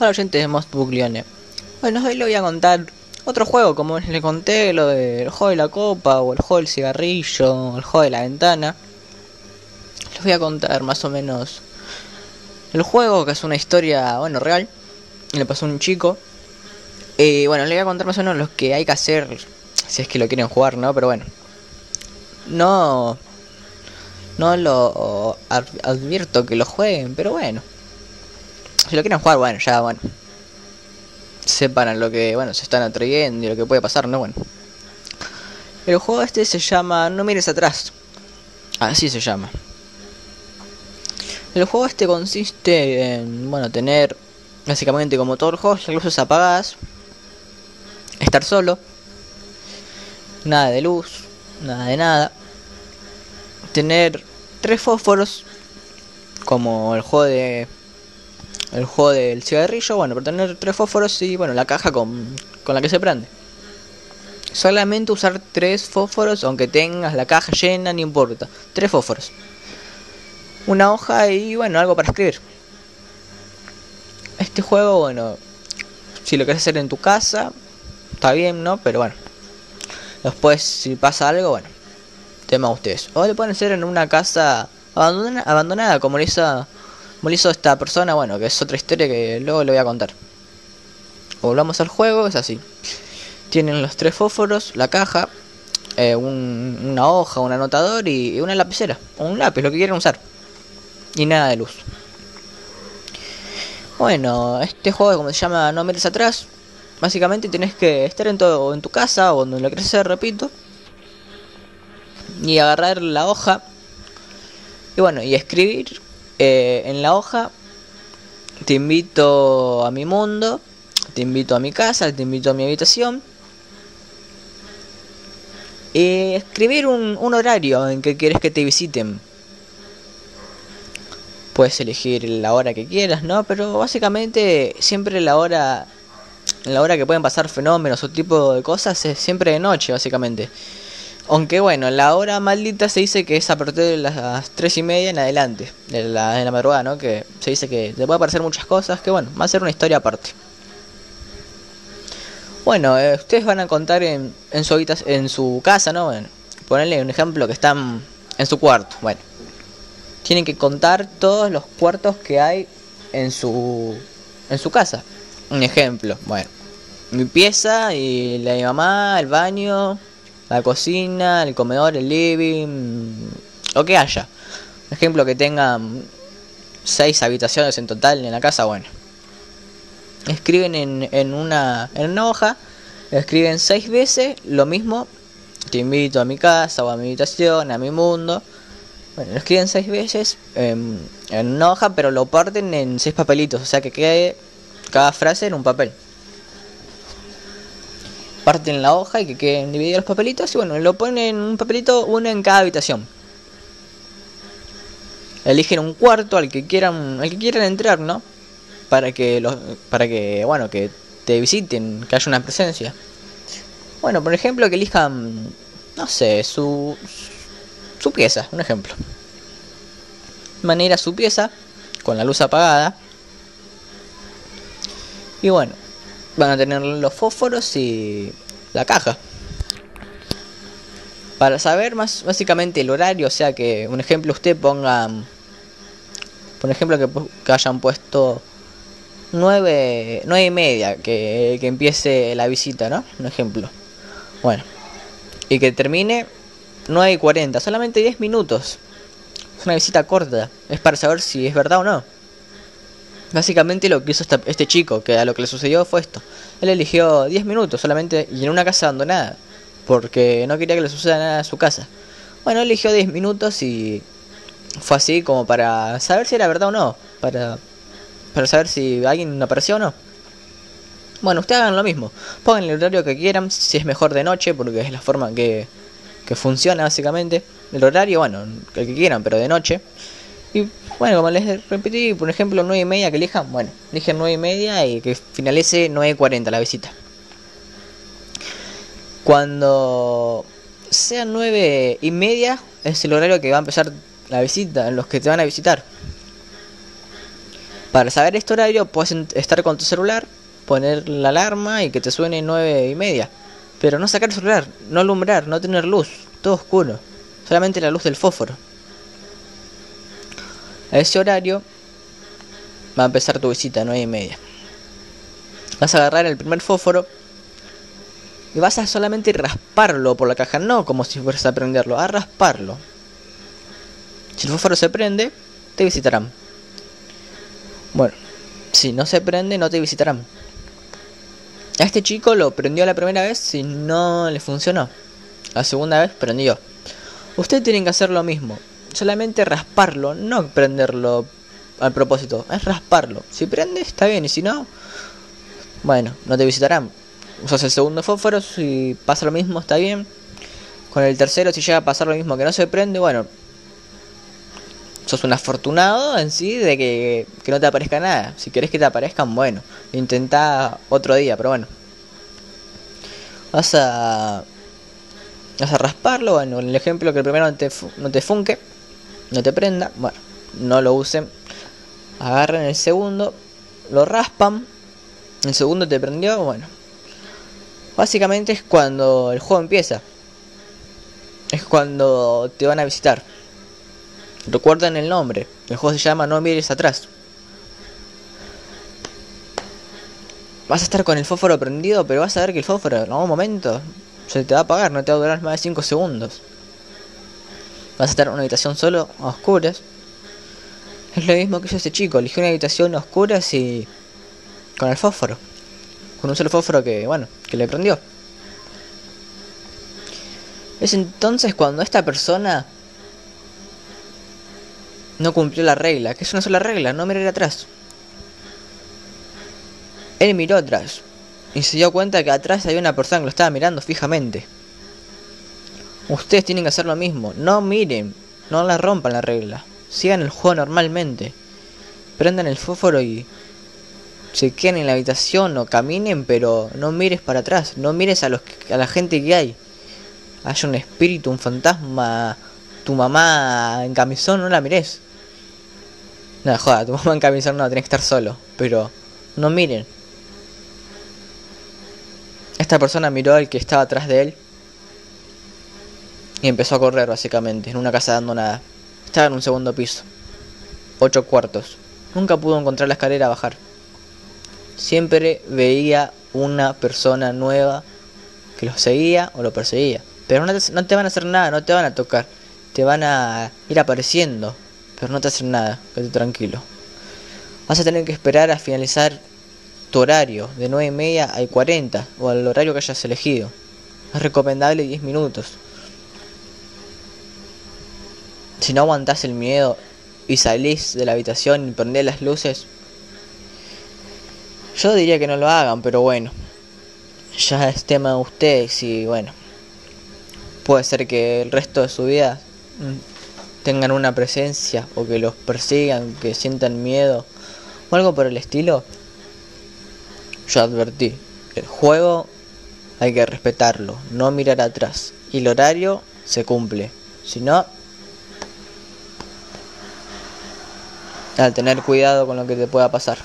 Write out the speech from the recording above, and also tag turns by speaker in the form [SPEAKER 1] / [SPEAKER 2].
[SPEAKER 1] Hola oyentes de Most Buglione. Bueno, hoy le voy a contar otro juego, como les conté, lo del juego de la copa, o el juego del cigarrillo, o el juego de la ventana. Les voy a contar más o menos el juego, que es una historia, bueno, real. Le pasó a un chico. Y bueno, le voy a contar más o menos lo que hay que hacer, si es que lo quieren jugar, ¿no? Pero bueno. No... No lo advierto que lo jueguen, pero bueno si lo quieren jugar, bueno, ya, bueno. Sepan lo que, bueno, se están atrayendo y lo que puede pasar, ¿no? Bueno. El juego este se llama No mires atrás. Así se llama. El juego este consiste en, bueno, tener básicamente como todo el juego, las luces apagadas, estar solo, nada de luz, nada de nada, tener tres fósforos, como el juego de el juego del cigarrillo, bueno, por tener tres fósforos y bueno, la caja con, con la que se prende. Solamente usar tres fósforos, aunque tengas la caja llena, no importa. Tres fósforos. Una hoja y bueno, algo para escribir. Este juego, bueno, si lo quieres hacer en tu casa, está bien, ¿no? Pero bueno. Después, si pasa algo, bueno, tema ustedes. O lo pueden hacer en una casa abandonada, abandonada como lo hizo como hizo esta persona, bueno, que es otra historia que luego le voy a contar. Volvamos al juego, es así. Tienen los tres fósforos, la caja, eh, una hoja, un anotador y, una lapicera. O un lápiz, lo que quieran usar. Y nada de luz. Bueno, este juego, como se llama No mires atrás, básicamente tienes que estar en, todo, en tu casa o donde lo quieras repito. Y agarrar la hoja. Y bueno, y escribir eh, en la hoja te invito a mi mundo, te invito a mi casa, te invito a mi habitación. Y escribir un, horario en que quieres que te visiten. Puedes elegir la hora que quieras, ¿no? Pero básicamente siempre la hora, la hora que pueden pasar fenómenos o tipo de cosas es siempre de noche, básicamente. Aunque bueno, la hora maldita se dice que es a partir de las tres y media en adelante, de la, madrugada, ¿no? Que se dice que te puede aparecer muchas cosas, que bueno, va a ser una historia aparte. Bueno, eh, ustedes van a contar en, en, su en su casa, ¿no? Bueno, ponerle un ejemplo que están en su cuarto. Bueno, tienen que contar todos los cuartos que hay en su, en su casa. Un ejemplo, bueno, mi pieza y la de mi mamá, el baño, la cocina, el comedor, el living, lo que haya. Por ejemplo, que tengan seis habitaciones en total en la casa, bueno. Escriben en, en, una, en una hoja, escriben seis veces lo mismo. Te invito a mi casa o a mi habitación, a mi mundo. Bueno, lo escriben seis veces en, en una hoja, pero lo parten en seis papelitos, o sea que quede cada frase en un papel parten la hoja y que queden divididos los papelitos y bueno, lo ponen en un papelito, uno en cada habitación. Eligen un cuarto al que quieran, al que quieran entrar, ¿no? Para que los, para que, bueno, que te visiten, que haya una presencia. Bueno, por ejemplo, que elijan, no sé, su, su pieza, un ejemplo. manera su pieza, con la luz apagada. Y bueno, van a tener los fósforos y la caja. Para saber más básicamente el horario, o sea que un ejemplo usted ponga, por ejemplo que, hayan puesto 9, 9 y media, que, que empiece la visita, ¿no? Un ejemplo. Bueno, y que termine 9 y 40, solamente 10 minutos. Es una visita corta, es para saber si es verdad o no. Básicamente lo que hizo este chico, que a lo que le sucedió fue esto. Él eligió 10 minutos solamente y en una casa abandonada, porque no quería que le suceda nada a su casa. Bueno, eligió 10 minutos y fue así como para saber si era verdad o no, para, para saber si alguien apareció o no. Bueno, ustedes hagan lo mismo, pongan el horario que quieran, si es mejor de noche, porque es la forma que, que funciona básicamente. El horario, bueno, el que quieran, pero de noche. Y bueno, como les repetí, por ejemplo, 9 y media que elijan, bueno, eligen 9 y media y que finalice 9.40 la visita. Cuando sea 9 y media es el horario que va a empezar la visita, los que te van a visitar. Para saber este horario puedes estar con tu celular, poner la alarma y que te suene nueve y media. Pero no sacar el celular, no alumbrar, no tener luz, todo oscuro. Solamente la luz del fósforo. A ese horario va a empezar tu visita, nueve y media. Vas a agarrar el primer fósforo y vas a solamente rasparlo por la caja, no como si fueras a prenderlo, a rasparlo. Si el fósforo se prende, te visitarán. Bueno, si no se prende, no te visitarán. A este chico lo prendió la primera vez y no le funcionó. La segunda vez prendió. Ustedes tienen que hacer lo mismo. Solamente rasparlo, no prenderlo al propósito. Es rasparlo. Si prende, está bien. Y si no, bueno, no te visitarán. Usas el segundo fósforo, si pasa lo mismo, está bien. Con el tercero, si llega a pasar lo mismo que no se prende, bueno, sos un afortunado en sí de que, no te aparezca nada. Si querés que te aparezcan, bueno, intenta otro día, pero bueno. Vas a. Vas a rasparlo, bueno, el ejemplo que el primero no te, no te funque, no te prenda, bueno, no lo usen. Agarran el segundo, lo raspan, el segundo te prendió, bueno. Básicamente es cuando el juego empieza. Es cuando te van a visitar. Recuerden el nombre. El juego se llama No mires atrás. Vas a estar con el fósforo prendido, pero vas a ver que el fósforo en algún momento se te va a apagar, no te va a durar más de 5 segundos. Vas a estar en una habitación solo, a oscuras. Es lo mismo que hizo ese chico, eligió una habitación a oscuras y con el fósforo. Con un solo fósforo que, bueno, que le prendió. Es entonces cuando esta persona no cumplió la regla, que es una sola regla, no mirar atrás. Él miró atrás y se dio cuenta que atrás había una persona que lo estaba mirando fijamente. Ustedes tienen que hacer lo mismo, no miren, no la rompan la regla, sigan el juego normalmente, prendan el fósforo y se queden en la habitación o caminen, pero no mires para atrás, no mires a, los, a la gente que hay. Hay un espíritu, un fantasma, tu mamá en camisón, no la mires. No, joda, tu mamá en camisón no, tenés que estar solo. Pero no miren. Esta persona miró al que estaba atrás de él. Y empezó a correr, básicamente, en una casa abandonada. Estaba en un segundo piso. Ocho cuartos. Nunca pudo encontrar la escalera a bajar. Siempre veía una persona nueva que lo seguía o lo perseguía. Pero no te, no te van a hacer nada, no te van a tocar. Te van a ir apareciendo pero no te hacen nada, quédate tranquilo. Vas a tener que esperar a finalizar tu horario de 9 y media a 40 o al horario que hayas elegido. Es recomendable 10 minutos. Si no aguantás el miedo y salís de la habitación y prendés las luces, yo diría que no lo hagan, pero bueno, ya es tema de ustedes y bueno, puede ser que el resto de su vida tengan una presencia o que los persigan, que sientan miedo o algo por el estilo, yo advertí, el juego hay que respetarlo, no mirar atrás y el horario se cumple, si no, al tener cuidado con lo que te pueda pasar.